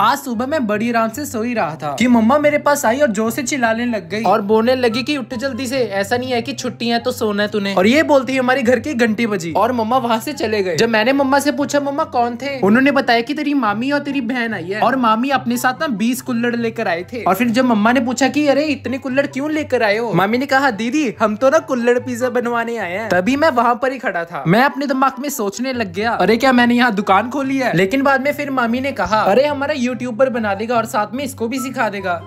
आज सुबह मैं बड़ी आराम से सो ही रहा था कि मम्मा मेरे पास आई और ज़ोर से चिल्लाने लग गई। और बोलने लगी कि उठ जल्दी से ऐसा नहीं है कि छुट्टी है तो सोना है तूने। और ये बोलती है हमारी घर की घंटी बजी। और मम्मा वहाँ से चले गए। जब मैंने मम्मा से पूछा मम्मा कौन थे? उन्होंने बताया की तेरी मामी और तेरी बहन आई है। और मामी अपने साथ ना बीस कुल्लड़ लेकर आए थे। और फिर जब मम्मा ने पूछा की अरे इतने कुल्लड़ क्यूँ लेकर आए हो? मामी ने कहा दीदी हम तो ना कुल्लड़ पिज्जा बनवाने आए हैं। तभी मैं वहाँ पर ही खड़ा था। मैं अपने दिमाग में सोचने लग गया अरे क्या मैंने यहाँ दुकान खोली है? लेकिन बाद में फिर मामी ने कहा अरे हमारा यूट्यूब पर बना देगा और साथ में इसको भी सिखा देगा।